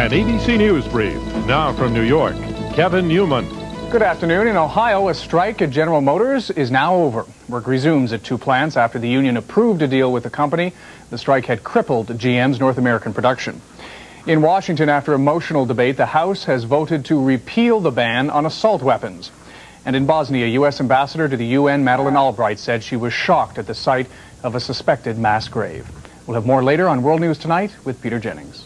An ABC News Brief. Now from New York, Kevin Newman. Good afternoon. In Ohio, a strike at General Motors is now over. Work resumes at two plants after the union approved a deal with the company. The strike had crippled GM's North American production. In Washington, after emotional debate, the House has voted to repeal the ban on assault weapons. And in Bosnia, U.S. Ambassador to the UN, Madeleine Albright, said she was shocked at the sight of a suspected mass grave. We'll have more later on World News Tonight with Peter Jennings.